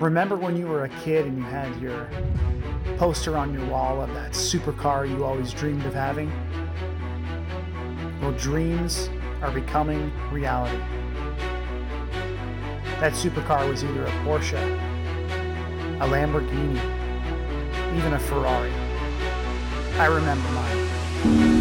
Remember when you were a kid and you had your poster on your wall of that supercar you always dreamed of having? Well, dreams are becoming reality. That supercar was either a Porsche, a Lamborghini, even a Ferrari. I remember mine.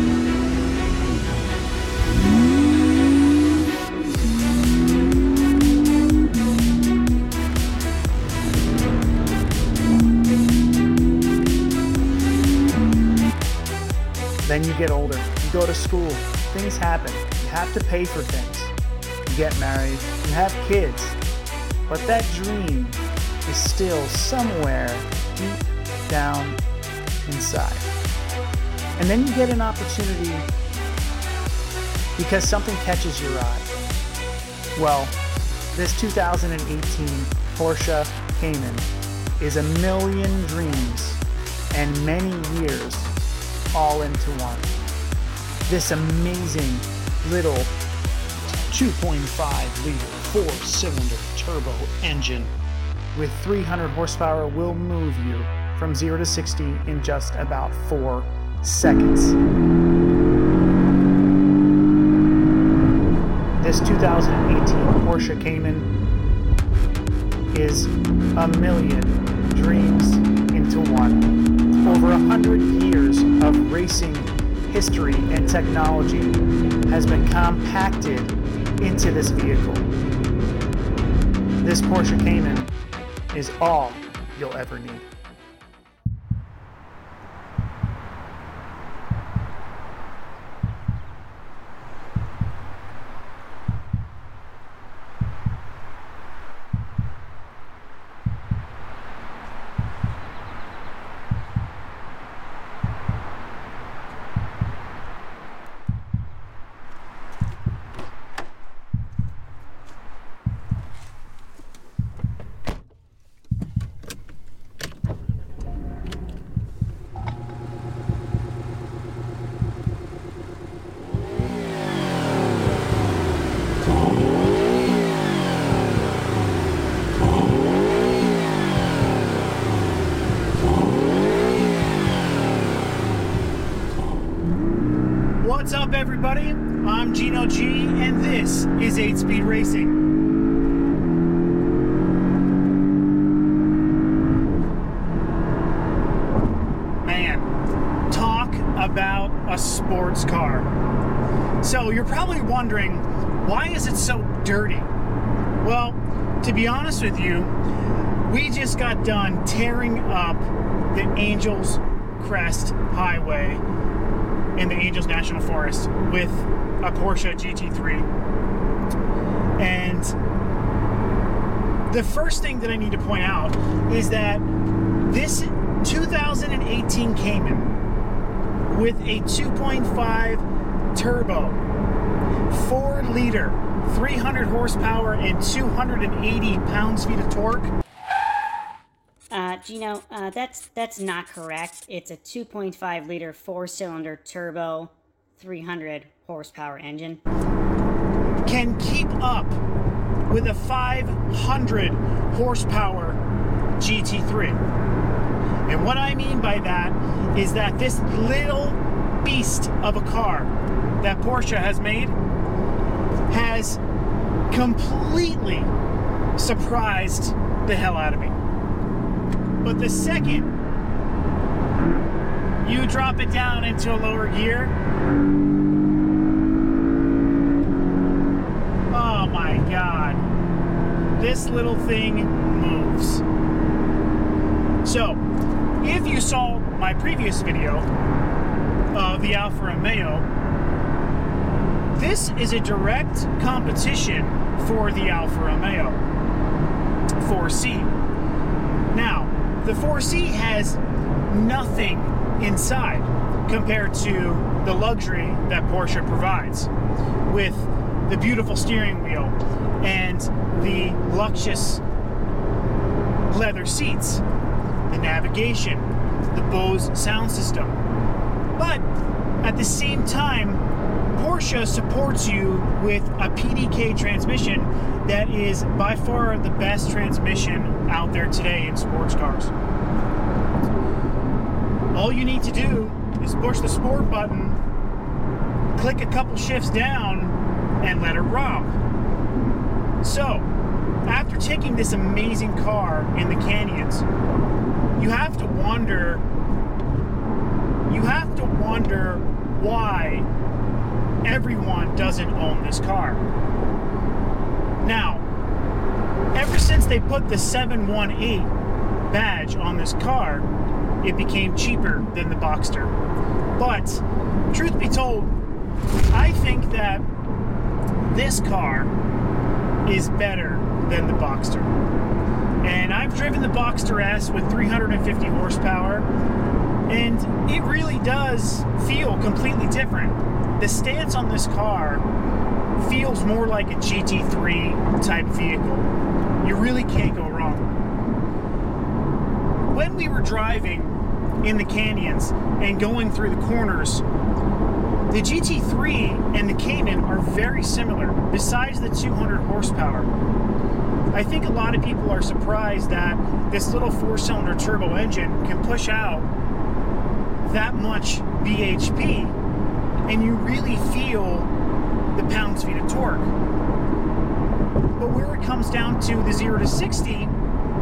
You get older, you go to school, things happen, you have to pay for things. You get married, you have kids, but that dream is still somewhere deep down inside. And then you get an opportunity because something catches your eye. Well, this 2018 Porsche Cayman is a million dreams and many years all into one. This amazing little 2.5 liter four cylinder turbo engine with 300 horsepower will move you from 0 to 60 in just about 4 seconds. This 2018 Porsche Cayman is a million dreams into one over a hundred years of racing history and technology has been compacted into this vehicle. This Porsche Cayman is all you'll ever need. What's up, everybody? I'm Gino G, and this is 8 Speed Racing. Man, talk about a sports car. So, you're probably wondering, why is it so dirty? Well, to be honest with you, we just got done tearing up the Angeles Crest Highway in the Angeles National Forest with a Porsche GT3. And the first thing that I need to point out is that this 2018 Cayman with a 2.5 turbo, 4 liter, 300 horsepower, and 280 pounds feet of torque Gino, uh, that's that's not correct. It's a 2.5 liter four cylinder turbo, 300 horsepower engine. can keep up with a 500 horsepower GT3. And what I mean by that is that this little beast of a car that Porsche has made has completely surprised the hell out of me. But the second you drop it down into a lower gear, Oh my god. This little thing moves. So, if you saw my previous video of the Alfa Romeo, this is a direct competition for the Alfa Romeo 4C. Now, the 4C has nothing inside compared to the luxury that Porsche provides with the beautiful steering wheel and the luxurious leather seats, the navigation, the Bose sound system. But at the same time, Porsche supports you with a PDK transmission that is by far the best transmission out there today in sports cars. All you need to do is push the sport button, click a couple shifts down, and let it romp. So, after taking this amazing car in the canyons, you have to wonder you have to wonder why everyone doesn't own this car. Now, ever since they put the 718 badge on this car, it became cheaper than the Boxster. But, truth be told, I think that this car is better than the Boxster. And I've driven the Boxster S with 350 horsepower, and it really does feel completely different. The stance on this car feels more like a GT3 type vehicle. You really can't go wrong. When we were driving in the canyons and going through the corners, the GT3 and the Cayman are very similar, besides the 200 horsepower. I think a lot of people are surprised that this little four cylinder turbo engine can push out that much bhp and you really feel the pounds feet of torque. But where it comes down to the 0 to 60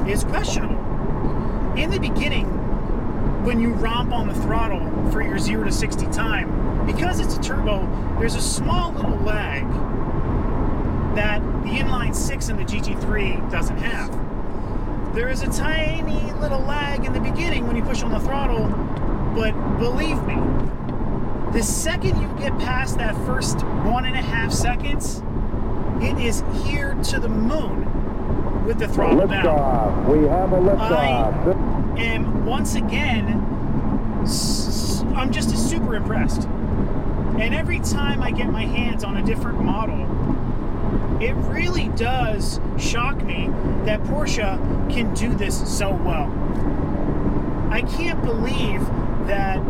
is questionable. In the beginning, when you romp on the throttle for your 0 to 60 time, because it's a turbo, there's a small little lag that the inline 6 and the GT3 doesn't have. There is a tiny little lag in the beginning when you push on the throttle but believe me, the second you get past that first one and a half seconds, it is here to the moon with the throttle down. Liftoff. We have a I liftoff. am once again, I'm just super impressed. And every time I get my hands on a different model, it really does shock me that Porsche can do this so well. I can't believe that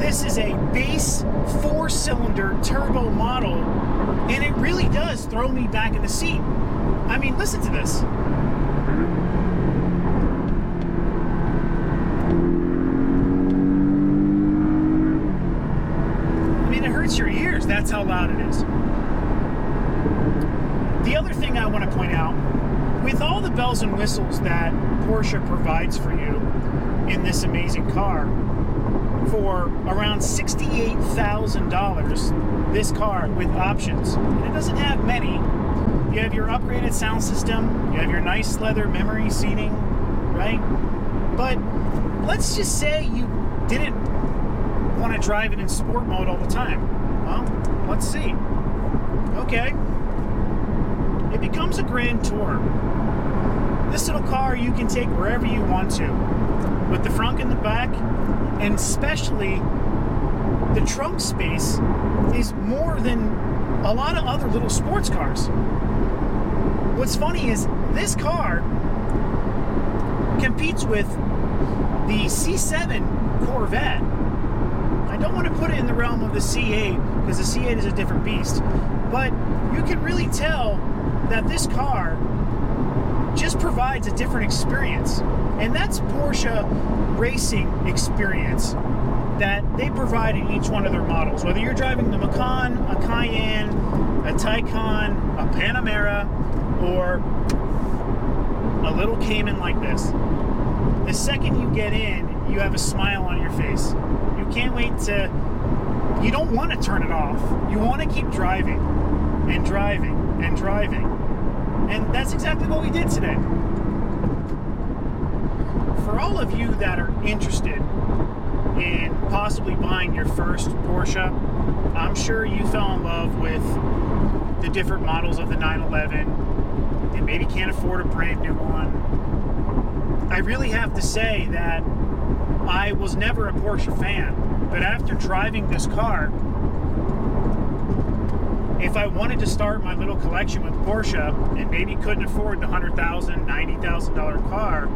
this is a base four cylinder turbo model, and it really does throw me back in the seat. I mean, listen to this. I mean, it hurts your ears. That's how loud it is. The other thing I want to point out with all the bells and whistles that Porsche provides for you in this amazing car, for around $68,000, this car with options, and it doesn't have many. You have your upgraded sound system, you have your nice leather memory seating, right? But let's just say you didn't want to drive it in sport mode all the time. Well, let's see. Okay. It becomes a grand tour. This little car you can take wherever you want to, with the front and the back, and especially the trunk space is more than a lot of other little sports cars. What's funny is this car competes with the C7 Corvette. I don't want to put it in the realm of the C8 because the C8 is a different beast, but you can really tell that this car just provides a different experience. And that's Porsche racing experience that they provide in each one of their models. Whether you're driving the Macan, a Cayenne, a Taycan, a Panamera, or a little Cayman like this. The second you get in, you have a smile on your face. You can't wait to, you don't want to turn it off. You want to keep driving and driving and driving. And that's exactly what we did today. For all of you that are interested in possibly buying your first Porsche, I'm sure you fell in love with the different models of the 911 and maybe can't afford a brand new one. I really have to say that I was never a Porsche fan, but after driving this car, if I wanted to start my little collection with Porsche and maybe couldn't afford the $100,000, $90,000 car,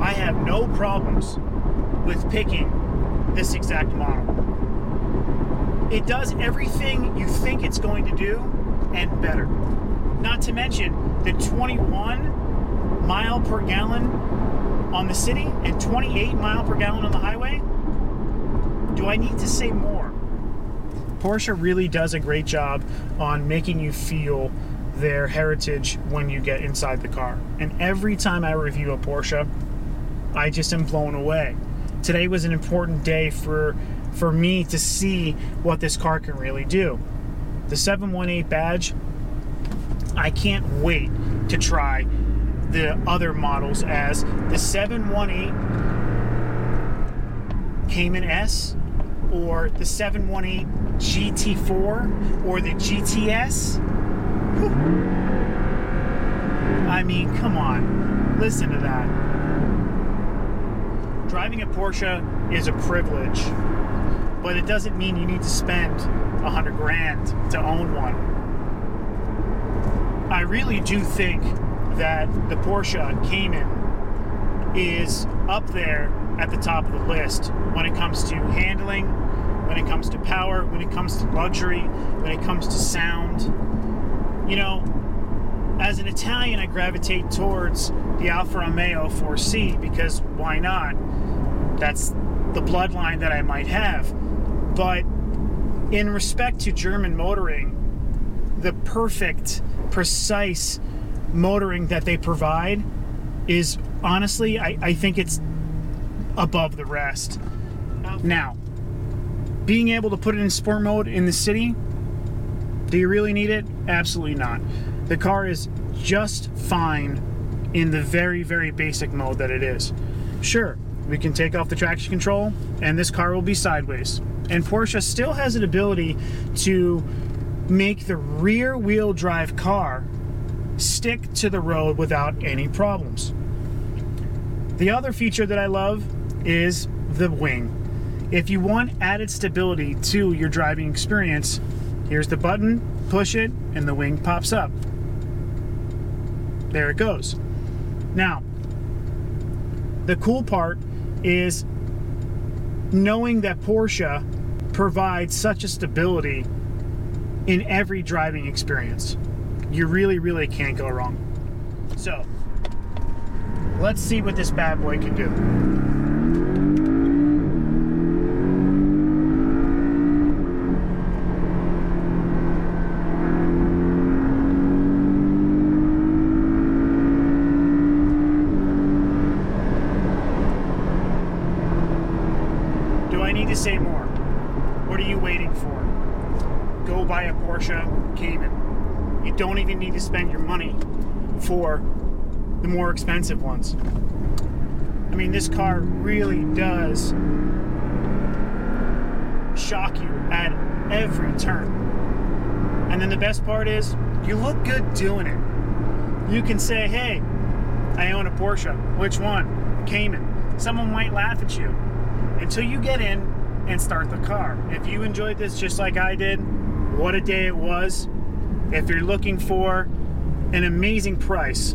I have no problems with picking this exact model. It does everything you think it's going to do and better. Not to mention the 21 mile per gallon on the city and 28 mile per gallon on the highway, do I need to say more? Porsche really does a great job on making you feel their heritage when you get inside the car. And every time I review a Porsche, I just am blown away. Today was an important day for for me to see what this car can really do. The 718 badge, I can't wait to try the other models as the 718 Cayman S or the 718 GT4 or the GTS. I mean, come on. Listen to that. Driving a Porsche is a privilege, but it doesn't mean you need to spend a hundred grand to own one. I really do think that the Porsche Cayman is up there at the top of the list when it comes to handling, when it comes to power, when it comes to luxury, when it comes to sound. You know, as an Italian, I gravitate towards the Alfa Romeo 4C because why not? That's the bloodline that I might have. But in respect to German motoring, the perfect, precise motoring that they provide is honestly, I, I think it's above the rest. Now, being able to put it in sport mode in the city, do you really need it? Absolutely not. The car is just fine in the very, very basic mode that it is. Sure, we can take off the traction control and this car will be sideways. And Porsche still has an ability to make the rear wheel drive car stick to the road without any problems. The other feature that I love is the wing. If you want added stability to your driving experience, here's the button, push it, and the wing pops up. There it goes. Now, the cool part is knowing that Porsche provides such a stability in every driving experience you really, really can't go wrong. So, let's see what this bad boy can do. Need to say more? What are you waiting for? Go buy a Porsche Cayman. You don't even need to spend your money for the more expensive ones. I mean, this car really does shock you at every turn. And then the best part is, you look good doing it. You can say, hey, I own a Porsche. Which one? Cayman. Someone might laugh at you until you get in and start the car. If you enjoyed this just like I did, what a day it was. If you're looking for an amazing price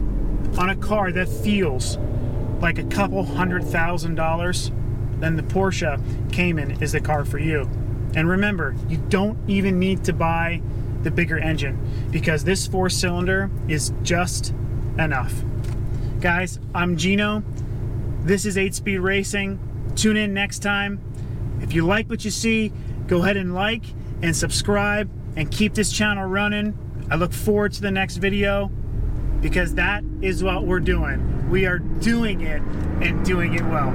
on a car that feels like a couple hundred thousand dollars, then the Porsche Cayman is the car for you. And remember, you don't even need to buy the bigger engine because this four cylinder is just enough. Guys, I'm Gino. This is 8 Speed Racing. Tune in next time. If you like what you see, go ahead and like and subscribe and keep this channel running. I look forward to the next video because that is what we're doing. We are doing it and doing it well.